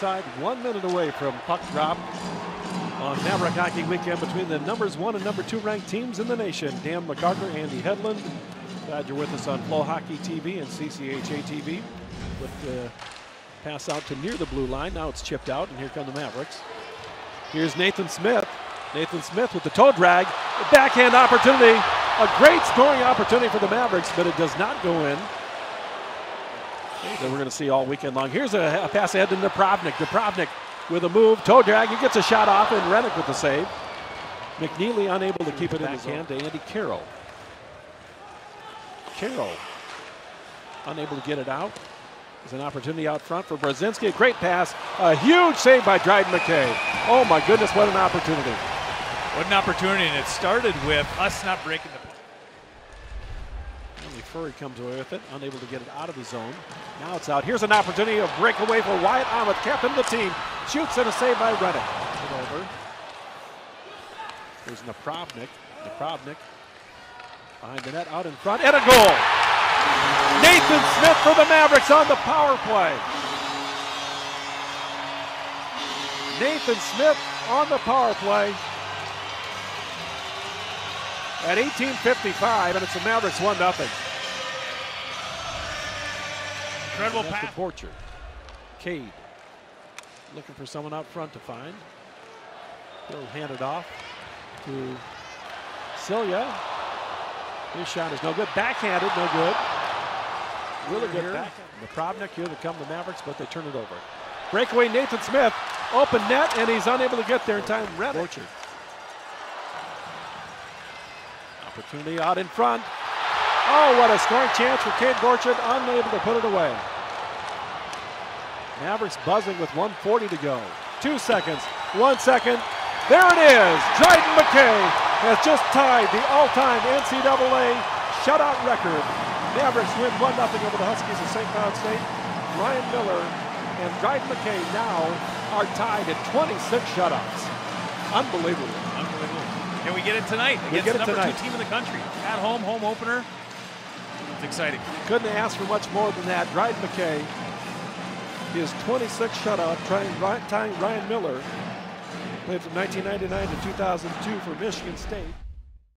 side, one minute away from puck drop on Maverick Hockey Weekend between the numbers one and number two ranked teams in the nation. Dan McCarter, Andy Hedlund. Glad you're with us on FloHockey TV and CCHA TV. With the pass out to near the blue line. Now it's chipped out, and here come the Mavericks. Here's Nathan Smith. Nathan Smith with the toe drag. Backhand opportunity. A great scoring opportunity for the Mavericks, but it does not go in. That we're going to see all weekend long. Here's a, a pass ahead to Napravnik. Napravnik with a move, toe drag. He gets a shot off, and Reddick with the save. McNeely unable to keep it in his hand to Andy Carroll. Carroll unable to get it out. There's an opportunity out front for Brodzinski. A great pass. A huge save by Dryden McKay. Oh my goodness, what an opportunity. What an opportunity, and it started with us not breaking the only Furry comes away with it, unable to get it out of the zone. Now it's out. Here's an opportunity, a breakaway for Wyatt Aamodt, captain of the team. Shoots and a save by Reddick. It over. Here's Napravnik. Napravnik behind the net, out in front, and a goal. Nathan Smith for the Mavericks on the power play. Nathan Smith on the power play at 18:55, and it's the Mavericks one nothing. Incredible pass. To Borchardt. Cade looking for someone out front to find. He'll hand it off to Cilia. His shot is no good. Backhanded, no good. Really good back. Napravnik here to come the Mavericks, but they turn it over. Breakaway Nathan Smith. Open net, and he's unable to get there in time. Red Orchard. Opportunity out in front. Oh, what a scoring chance for Cade Borchardt, unable to put it away. Mavericks buzzing with 140 to go. Two seconds, one second. There it is. Dryden McKay has just tied the all-time NCAA shutout record. Mavericks win 1-0 over the Huskies of St. Cloud State. Ryan Miller and Dryden McKay now are tied at 26 shutouts. Unbelievable. Unbelievable. Can we get it tonight against get the number tonight. two team in the country? At home, home opener. It's exciting. Couldn't ask for much more than that. Dryden McKay, his 26 shutout, trying, tying Ryan Miller. Played from 1999 to 2002 for Michigan State.